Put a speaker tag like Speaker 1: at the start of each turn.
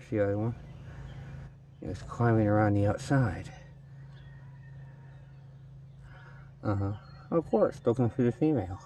Speaker 1: There's the other one. It was climbing around the outside. Uh-huh. Of course, looking for the female.